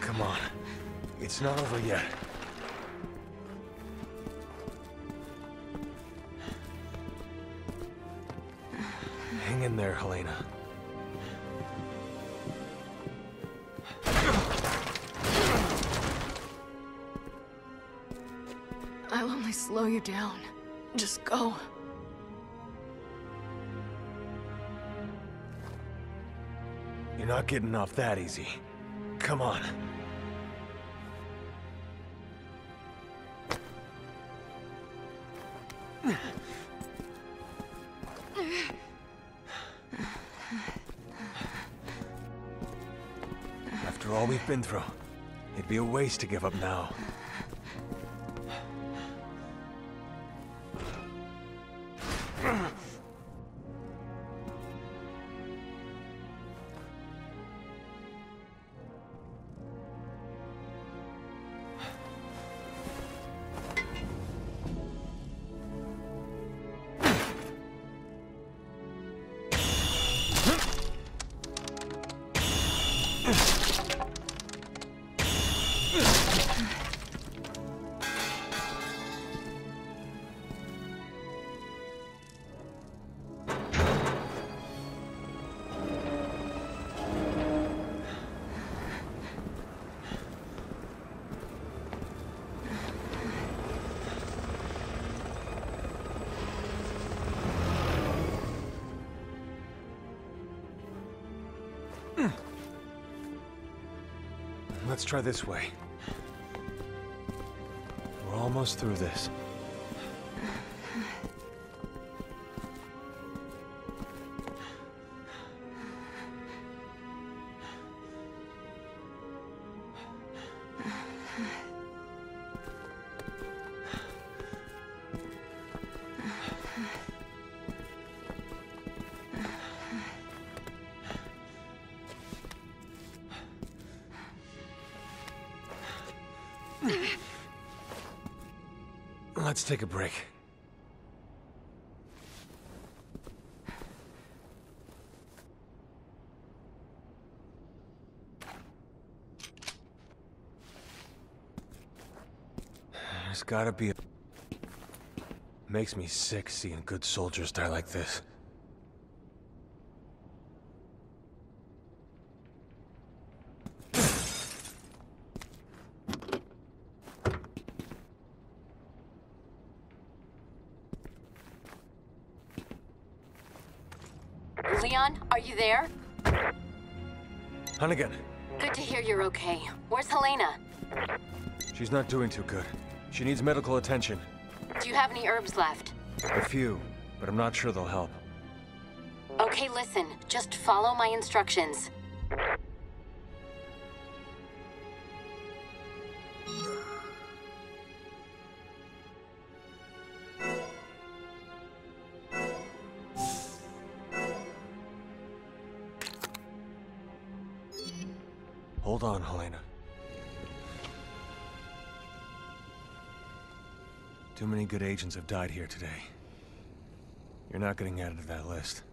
Come on. It's not over yet. Hang in there, Helena. I'll only slow you down. Just go. You're not getting off that easy. Come on. After all we've been through, it'd be a waste to give up now. Let's try this way. We're almost through this. Let's take a break. There's gotta be a... Makes me sick seeing good soldiers die like this. Leon, are you there? Hunnigan, Good to hear you're okay. Where's Helena? she's not doing too good. She needs medical attention. Do you have any herbs left? A few, but I'm not sure they'll help. Okay, listen. Just follow my instructions. Hold on, Helena. Too many good agents have died here today. You're not getting added to that list.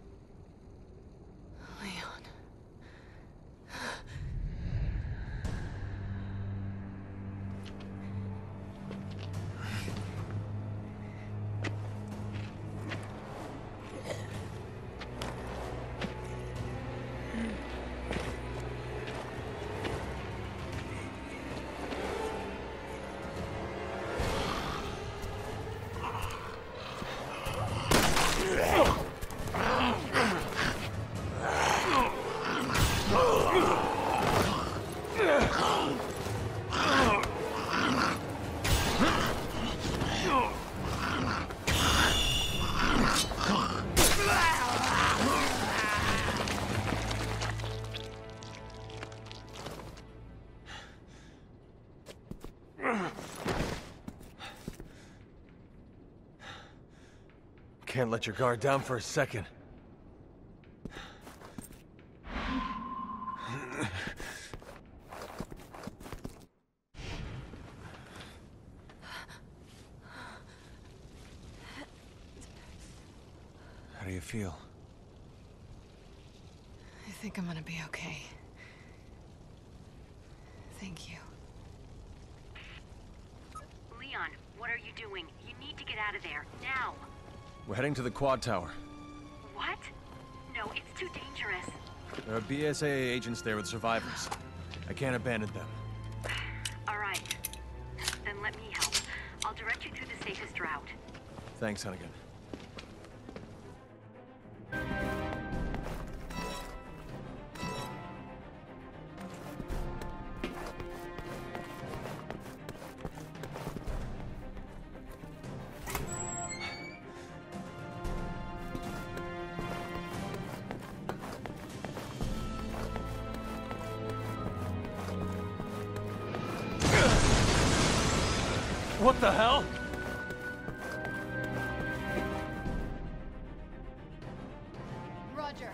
Can't let your guard down for a second. How do you feel? I think I'm gonna be okay. Thank Thank you. Leon, what are you doing? You need to get out of there, now! We're heading to the quad tower. What? No, it's too dangerous. There are BSAA agents there with survivors. I can't abandon them. Alright. Then let me help. I'll direct you through the safest route. Thanks, Hunnigan. What the hell? Roger.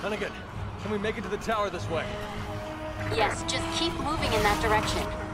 Hunnigan, can we make it to the tower this way? Yes, just keep moving in that direction.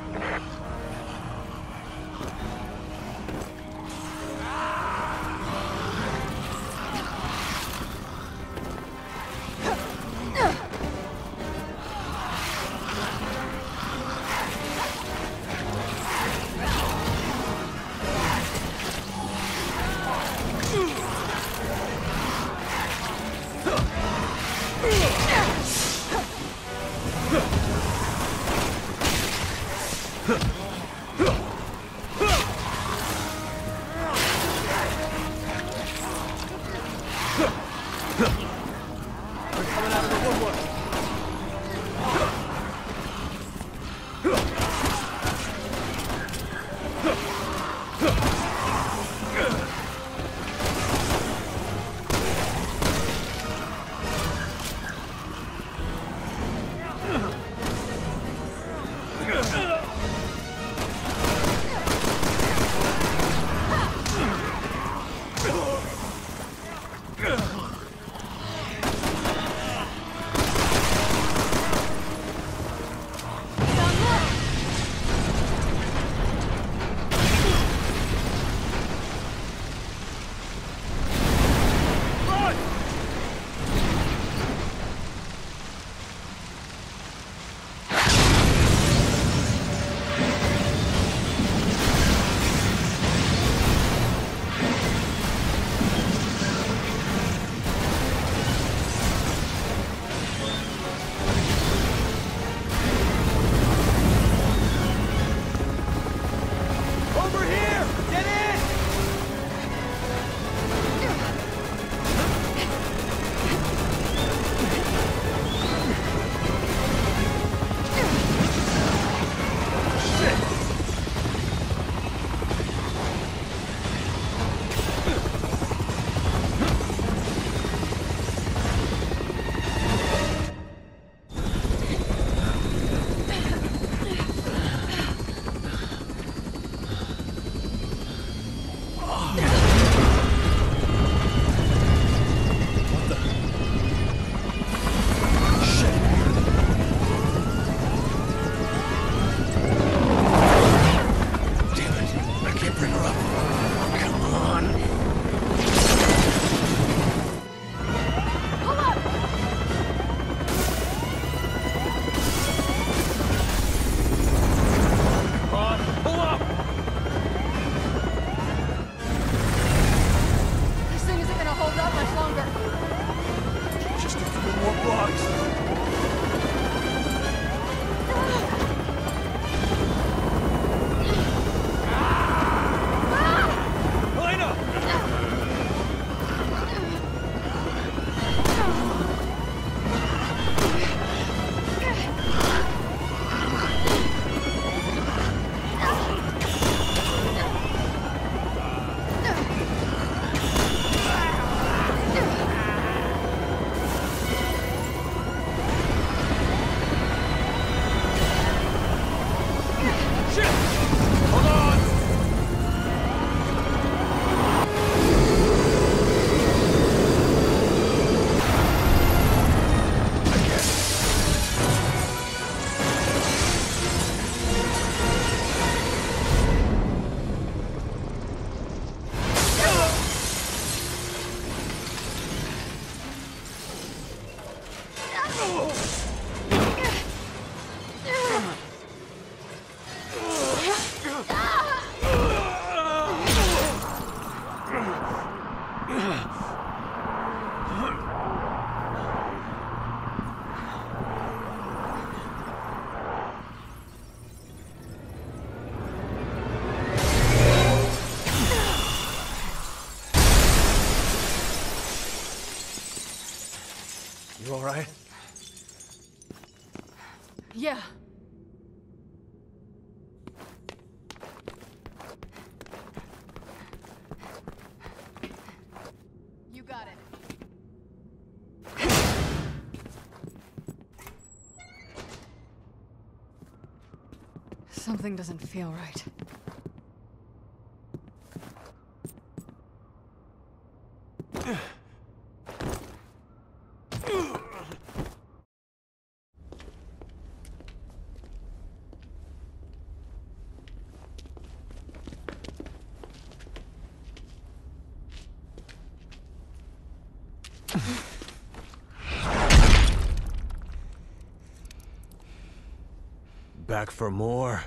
Yeah. You got it. Something doesn't feel right. Back for more?